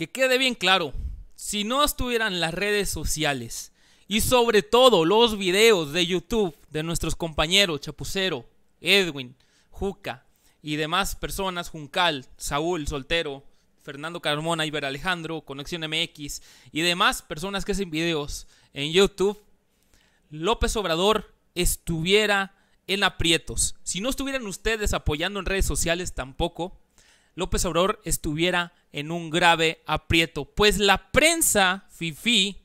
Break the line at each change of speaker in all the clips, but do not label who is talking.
que quede bien claro, si no estuvieran las redes sociales y sobre todo los videos de YouTube de nuestros compañeros Chapucero, Edwin, Juca y demás personas, Juncal, Saúl, Soltero, Fernando Carmona, Iber Alejandro, Conexión MX y demás personas que hacen videos en YouTube, López Obrador estuviera en aprietos. Si no estuvieran ustedes apoyando en redes sociales tampoco, López Obrador estuviera en un grave aprieto. Pues la prensa, Fifi,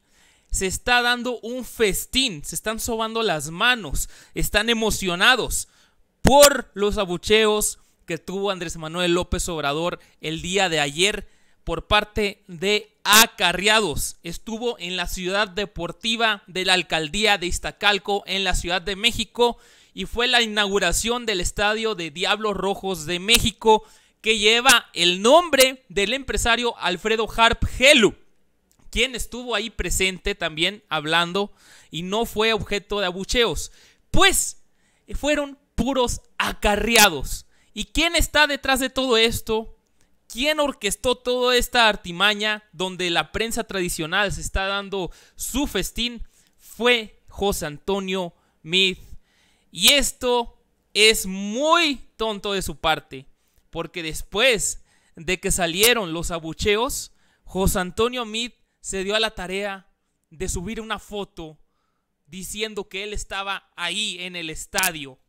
se está dando un festín, se están sobando las manos, están emocionados por los abucheos que tuvo Andrés Manuel López Obrador el día de ayer por parte de acarreados. Estuvo en la ciudad deportiva de la alcaldía de Iztacalco en la Ciudad de México y fue la inauguración del estadio de Diablos Rojos de México que lleva el nombre del empresario Alfredo Harp Helu, quien estuvo ahí presente también hablando y no fue objeto de abucheos, pues fueron puros acarreados. ¿Y quién está detrás de todo esto? ¿Quién orquestó toda esta artimaña donde la prensa tradicional se está dando su festín? Fue José Antonio Meade. Y esto es muy tonto de su parte porque después de que salieron los abucheos, José Antonio Mid se dio a la tarea de subir una foto diciendo que él estaba ahí en el estadio.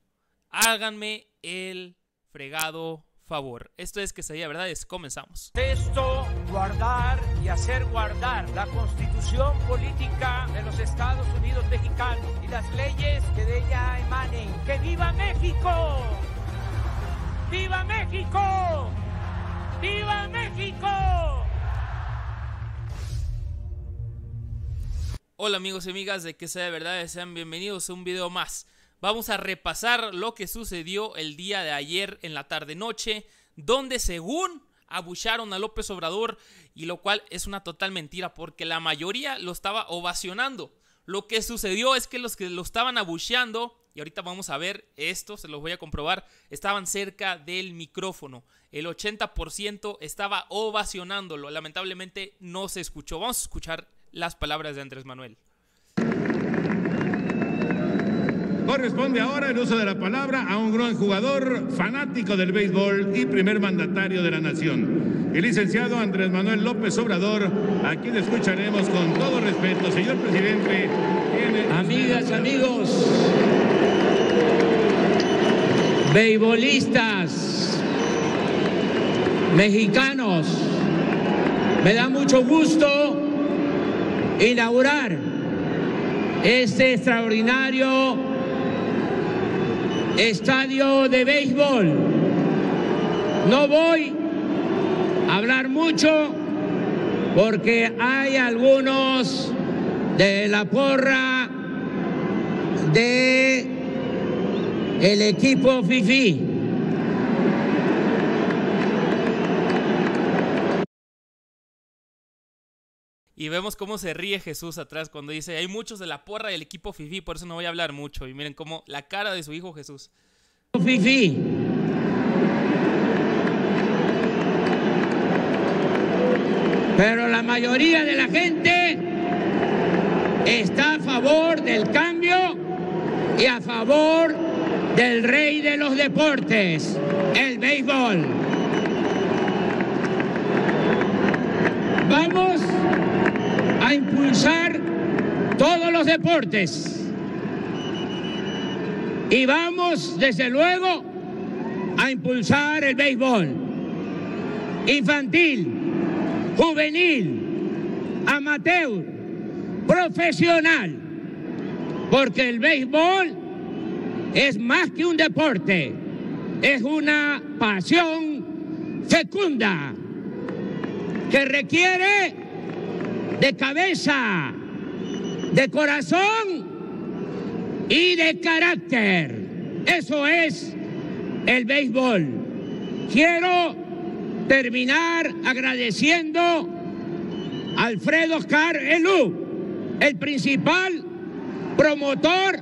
Háganme el fregado favor. Esto es que sería verdades. Comenzamos.
Esto, guardar y hacer guardar la constitución política de los Estados Unidos mexicanos y las leyes que de ella emanen. ¡Que viva México! ¡Viva México! ¡Viva México!
Hola amigos y amigas de que sea de verdad, sean bienvenidos a un video más. Vamos a repasar lo que sucedió el día de ayer en la tarde noche, donde según abucharon a López Obrador y lo cual es una total mentira porque la mayoría lo estaba ovacionando. Lo que sucedió es que los que lo estaban abucheando y ahorita vamos a ver esto, se los voy a comprobar, estaban cerca del micrófono. El 80% estaba ovacionándolo. Lamentablemente no se escuchó. Vamos a escuchar las palabras de Andrés Manuel.
Corresponde ahora el uso de la palabra a un gran jugador fanático del béisbol y primer mandatario de la nación, el licenciado Andrés Manuel López Obrador, a quien escucharemos con todo respeto. Señor presidente,
amigas, amigos, beisbolistas mexicanos. Me da mucho gusto inaugurar este extraordinario estadio de béisbol. No voy a hablar mucho porque hay algunos de la porra de el equipo FIFI.
Y vemos cómo se ríe Jesús atrás cuando dice, hay muchos de la porra del equipo FIFI, por eso no voy a hablar mucho. Y miren cómo la cara de su hijo Jesús.
FIFI. Pero la mayoría de la gente está a favor del cambio y a favor del rey de los deportes, el béisbol. Vamos a impulsar todos los deportes y vamos, desde luego, a impulsar el béisbol infantil, juvenil, amateur, profesional, porque el béisbol es más que un deporte, es una pasión fecunda que requiere de cabeza, de corazón y de carácter. Eso es el béisbol. Quiero terminar agradeciendo a Alfredo Oscar Elú, el principal promotor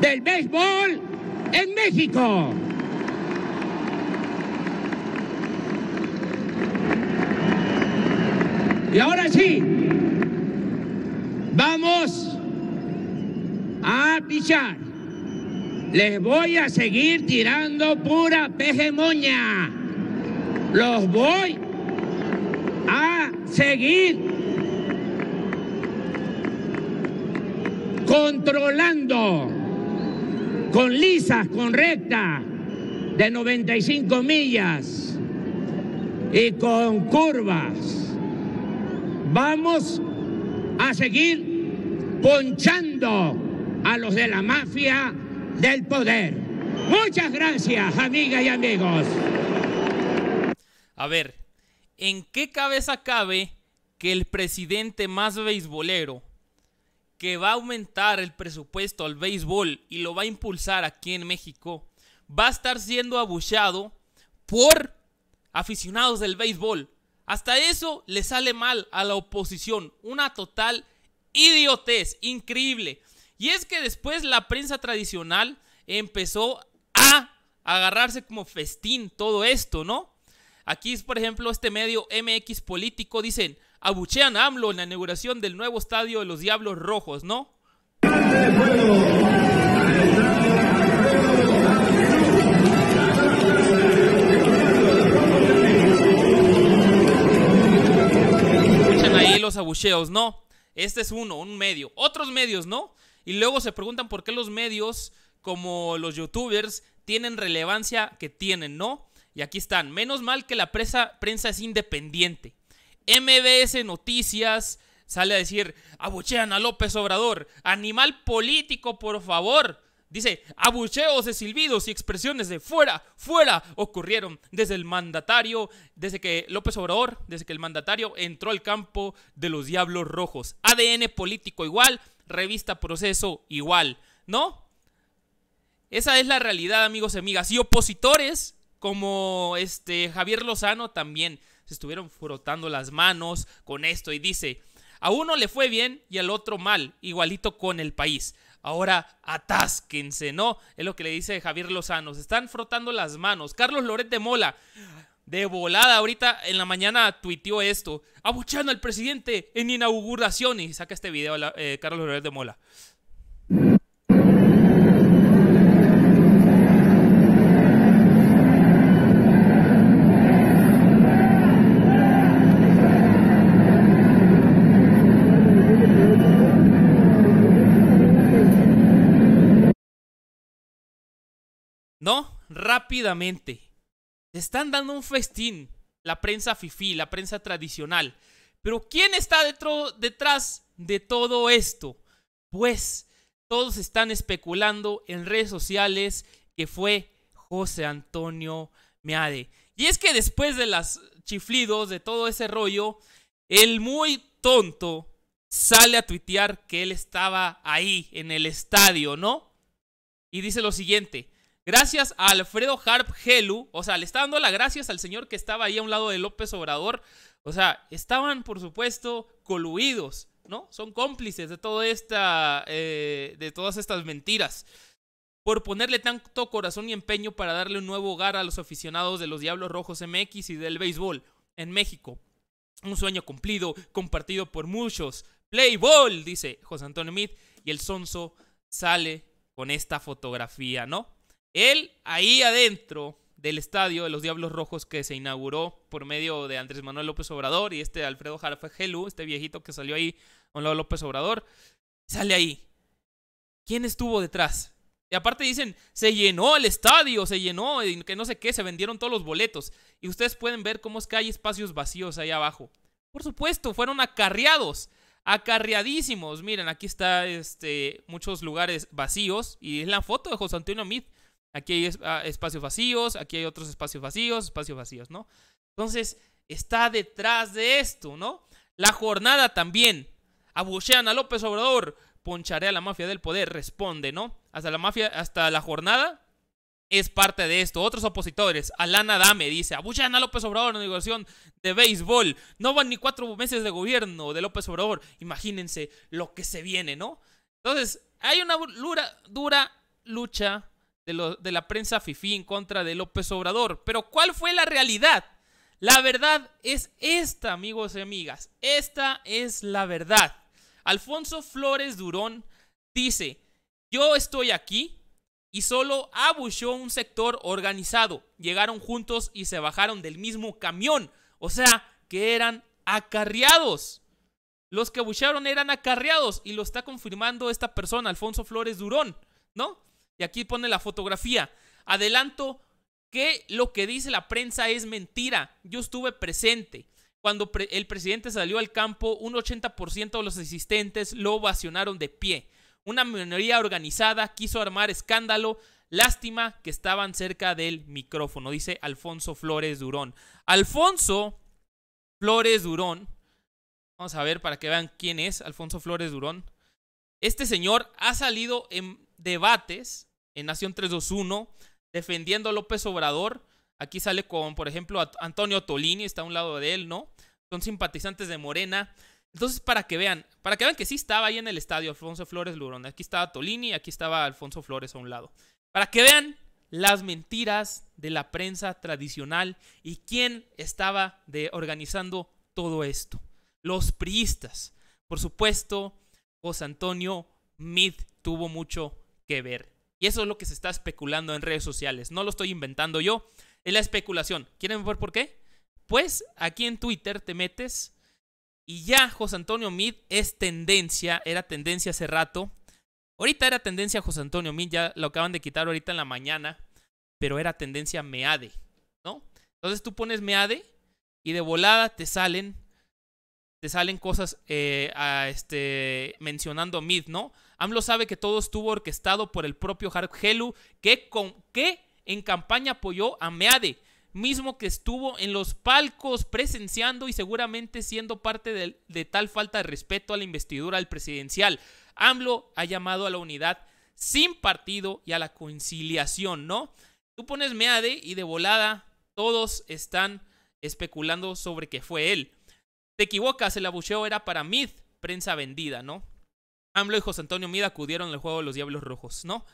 del béisbol en México. Y ahora sí, vamos a pichar. Les voy a seguir tirando pura pejemoña. Los voy a seguir controlando con lisas, con recta de 95 millas y con curvas. Vamos a seguir ponchando a los de la mafia del poder. Muchas gracias, amigas y amigos.
A ver, ¿en qué cabeza cabe que el presidente más beisbolero, que va a aumentar el presupuesto al béisbol y lo va a impulsar aquí en México, va a estar siendo abuchado por aficionados del béisbol? Hasta eso le sale mal a la oposición. Una total idiotez, increíble. Y es que después la prensa tradicional empezó a agarrarse como festín todo esto, ¿no? Aquí es, por ejemplo, este medio MX Político, dicen, abuchean a AMLO en la inauguración del nuevo estadio de los Diablos Rojos, ¿no? Escuchen ahí los abucheos, ¿no? Este es uno, un medio. Otros medios, ¿no? Y luego se preguntan por qué los medios, como los youtubers, tienen relevancia que tienen, ¿no? Y aquí están. Menos mal que la prensa es independiente. MBS Noticias sale a decir, abuchean a López Obrador. Animal político, por favor. Dice, abucheos de silbidos y expresiones de fuera, fuera ocurrieron desde el mandatario, desde que López Obrador, desde que el mandatario entró al campo de los Diablos Rojos. ADN político igual, revista Proceso igual, ¿no? Esa es la realidad, amigos y amigas. Y opositores como este Javier Lozano también se estuvieron frotando las manos con esto y dice, a uno le fue bien y al otro mal, igualito con el país. Ahora atásquense, ¿no? Es lo que le dice Javier Lozano. Se están frotando las manos. Carlos Loret de Mola, de volada, ahorita en la mañana tuiteó esto. Abuchando al presidente en inauguración. Y saca este video eh, Carlos Loret de Mola. ¿No? Rápidamente. Se están dando un festín. La prensa fifí, la prensa tradicional. Pero ¿quién está detrás de todo esto? Pues todos están especulando en redes sociales que fue José Antonio Meade. Y es que después de las chiflidos, de todo ese rollo, el muy tonto sale a tuitear que él estaba ahí en el estadio, ¿no? Y dice lo siguiente, Gracias a Alfredo Harp Helu, o sea, le está dando las gracias al señor que estaba ahí a un lado de López Obrador. O sea, estaban, por supuesto, coluidos, ¿no? Son cómplices de toda esta, eh, de todas estas mentiras. Por ponerle tanto corazón y empeño para darle un nuevo hogar a los aficionados de los Diablos Rojos MX y del béisbol en México. Un sueño cumplido, compartido por muchos. Play ball, dice José Antonio Meade. Y el sonso sale con esta fotografía, ¿no? Él ahí adentro del estadio de los Diablos Rojos que se inauguró por medio de Andrés Manuel López Obrador y este Alfredo Jarafegelu, este viejito que salió ahí con López Obrador, sale ahí. ¿Quién estuvo detrás? Y aparte dicen, se llenó el estadio, se llenó, y que no sé qué, se vendieron todos los boletos. Y ustedes pueden ver cómo es que hay espacios vacíos ahí abajo. Por supuesto, fueron acarreados, acarreadísimos. Miren, aquí está este, muchos lugares vacíos y es la foto de José Antonio Mid Aquí hay ah, espacios vacíos, aquí hay otros espacios vacíos, espacios vacíos, ¿no? Entonces, está detrás de esto, ¿no? La jornada también. Abuchean a López Obrador, poncharé a la mafia del poder, responde, ¿no? Hasta la mafia, hasta la jornada es parte de esto. Otros opositores, Alana Dame dice, abuchean a López Obrador en negociación de béisbol. No van ni cuatro meses de gobierno de López Obrador. Imagínense lo que se viene, ¿no? Entonces, hay una dura lucha de, la prensa FIFI en contra de López Obrador. Pero ¿cuál fue la realidad? La verdad es esta, amigos y amigas. Esta es la verdad. Alfonso Flores Durón dice, yo estoy aquí y solo abuchó un sector organizado. Llegaron juntos y se bajaron del mismo camión. O sea, que eran acarreados. Los que abuchearon eran acarreados y lo está confirmando esta persona, Alfonso Flores Durón, ¿no? Y aquí pone la fotografía. Adelanto que lo que dice la prensa es mentira. Yo estuve presente. Cuando el presidente salió al campo, un 80% de los asistentes lo ovacionaron de pie. Una minoría organizada quiso armar escándalo. Lástima que estaban cerca del micrófono, dice Alfonso Flores Durón. Alfonso Flores Durón. Vamos a ver para que vean quién es Alfonso Flores Durón. Este señor ha salido en debates en Nación 321 defendiendo a López Obrador. Aquí sale con, por ejemplo, Antonio Tolini, está a un lado de él, ¿no? Son simpatizantes de Morena. Entonces, para que vean, para que vean que sí estaba ahí en el estadio Alfonso Flores Lurón. Aquí estaba Tolini, aquí estaba Alfonso Flores a un lado. Para que vean las mentiras de la prensa tradicional y quién estaba de, organizando todo esto. Los priistas. Por supuesto, José Antonio Mid tuvo mucho que ver. Y eso es lo que se está especulando en redes sociales. No lo estoy inventando yo. Es la especulación. ¿Quieren ver por qué? Pues aquí en Twitter te metes y ya José Antonio Mid es tendencia. Era tendencia hace rato. Ahorita era tendencia José Antonio Mid. Ya lo acaban de quitar ahorita en la mañana. Pero era tendencia Meade. ¿No? Entonces tú pones Meade y de volada te salen te salen cosas eh, a este, mencionando Mid, ¿no? AMLO sabe que todo estuvo orquestado por el propio Harp Helu, que, con, que en campaña apoyó a Meade, mismo que estuvo en los palcos presenciando y seguramente siendo parte de, tal falta de respeto a la investidura del presidencial. AMLO ha llamado a la unidad sin partido y a la conciliación, ¿no? Tú pones Meade y de volada todos están especulando sobre que fue él. Te equivocas, el abucheo era para Mid, prensa vendida, ¿no? AMLO y José Antonio Mid acudieron al juego de los Diablos Rojos, ¿no?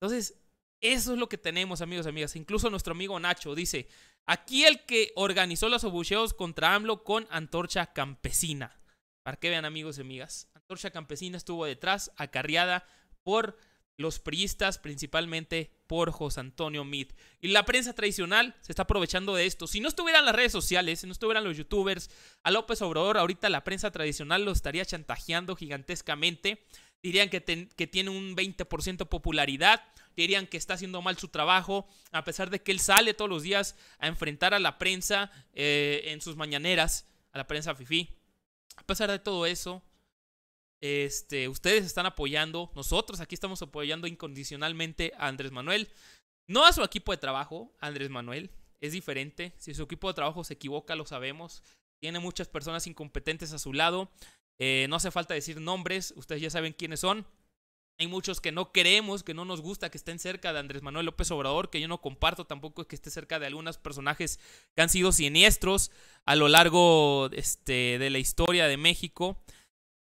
Entonces, eso es lo que tenemos, amigos y amigas. Incluso nuestro amigo Nacho dice, aquí el que organizó los abucheos contra AMLO con Antorcha Campesina. Para que vean, amigos y amigas. Antorcha Campesina estuvo detrás, acarreada por los priistas, principalmente por José Antonio Meade. Y la prensa tradicional se está aprovechando de esto. Si no estuvieran las redes sociales, si no estuvieran los youtubers, a López Obrador, ahorita la prensa tradicional lo estaría chantajeando gigantescamente. Dirían que, que tiene un 20% de popularidad. Dirían que está haciendo mal su trabajo, a pesar de que él sale todos los días a enfrentar a la prensa eh, en sus mañaneras, a la prensa FIFI. A pesar de todo eso, este, ustedes están apoyando, nosotros aquí estamos apoyando incondicionalmente a Andrés Manuel. No a su equipo de trabajo, Andrés Manuel. Es diferente. Si su equipo de trabajo se equivoca, lo sabemos. Tiene muchas personas incompetentes a su lado. Eh, no hace falta decir nombres. Ustedes ya saben quiénes son. Hay muchos que no queremos, que no nos gusta que estén cerca de Andrés Manuel López Obrador, que yo no comparto tampoco que esté cerca de algunos personajes que han sido siniestros a lo largo este, de la historia de México.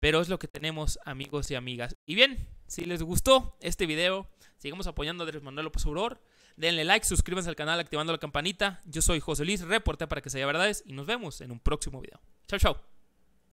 Pero es lo que tenemos, amigos y amigas. Y bien, si les gustó este video, sigamos apoyando a Andrés Manuel López Obrador. Denle like, suscríbanse al canal activando la campanita. Yo soy José Luis, reporte para que se haya verdades y nos vemos en un próximo video. Chao, chao.